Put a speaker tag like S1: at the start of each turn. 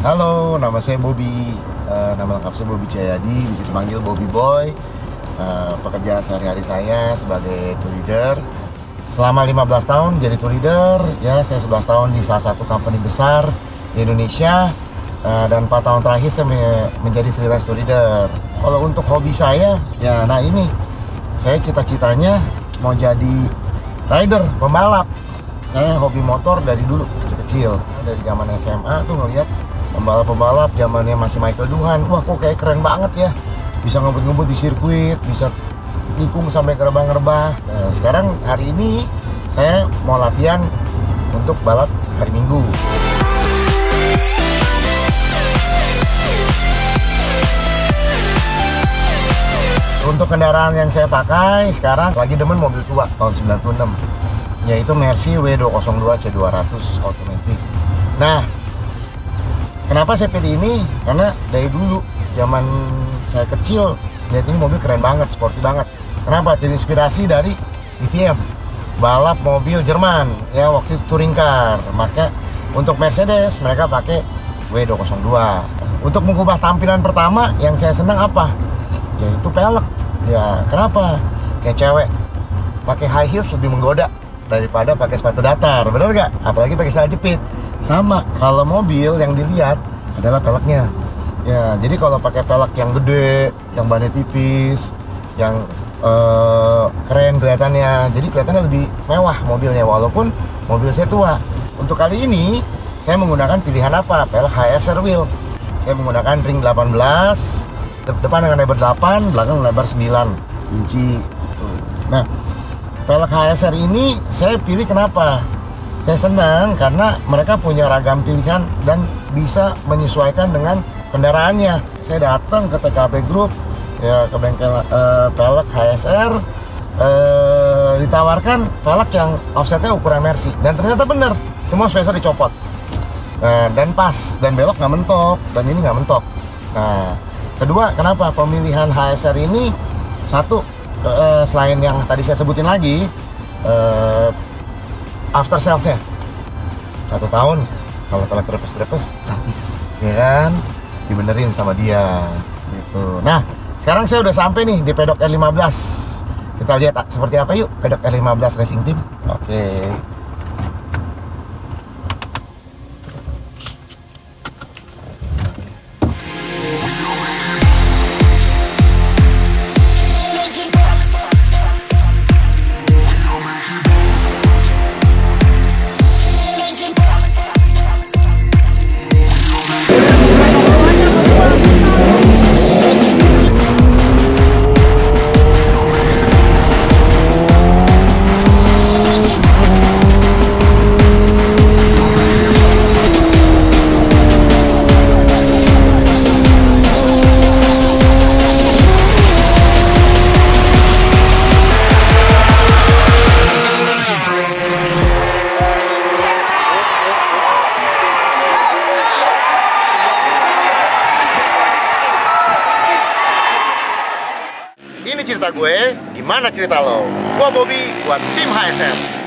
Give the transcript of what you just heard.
S1: Halo, nama saya Bobby. Eh, nama lengkap saya Bobby Jayadi, bisa dipanggil Bobby Boy. Eh, pekerjaan sehari-hari saya sebagai tour leader. Selama 15 tahun jadi tour leader, ya saya 11 tahun di salah satu company besar di Indonesia. Eh, dan 4 tahun terakhir saya me- menjadi freelance tour leader. Kalau untuk hobi saya, ya nah ini. Saya cita-citanya mau jadi rider, pembalap. Saya hobi motor dari dulu kecil-kecil. Dari zaman SMA tuh ngeliat pembalap-pembalap zamannya masih Michael Duhan. Wah kok kayak keren banget ya. Bisa ngebut-ngebut di sirkuit, bisa nikung sampai ke rebah-rebah. Nah, sekarang hari ini saya mau latihan untuk balap hari Minggu. Untuk kendaraan yang saya pakai sekarang lagi demen mobil tua tahun 96 yaitu Mercy W202 C200 automatic. Nah, kenapa saya pilih ini? Karena dari dulu zaman saya kecil lihat ini mobil keren banget, sporty banget. Kenapa? Terinspirasi dari ITM balap mobil Jerman ya waktu itu touring car. Maka untuk Mercedes mereka pakai W202. Untuk mengubah tampilan pertama yang saya senang apa? Yaitu pelek. Ya, kenapa? Kayak cewek pakai high heels lebih menggoda daripada pakai sepatu datar, bener nggak? Apalagi pakai sandal jepit. Sama, kalau mobil yang dilihat adalah peleknya. Ya, jadi kalau pakai pelek yang gede, yang bannya tipis, yang eh, keren kelihatannya, jadi kelihatannya lebih mewah mobilnya walaupun mobil saya tua. Untuk kali ini saya menggunakan pilihan apa? Pelek HSR wheel. Saya menggunakan ring 18, de- depan dengan lebar 8, belakang lebar 9 inci. Nah, pelek HSR ini saya pilih kenapa? Saya senang karena mereka punya ragam pilihan dan bisa menyesuaikan dengan kendaraannya. Saya datang ke TKP Group, ya ke bengkel eh, pelek HSR, eh, ditawarkan pelek yang offsetnya ukuran Mercy dan ternyata benar, semua spacer dicopot. Nah, dan pas dan belok nggak mentok dan ini nggak mentok. Nah, kedua kenapa pemilihan HSR ini satu eh, selain yang tadi saya sebutin lagi eh, after salesnya satu tahun kalau kalau krepes-krepes gratis ya kan dibenerin sama dia gitu. Nah sekarang saya udah sampai nih di pedok R15 kita lihat ah, seperti apa yuk pedok R15 racing team. Oke. Ini cerita gue, gimana cerita lo? Gua Bobby, buat tim HSM.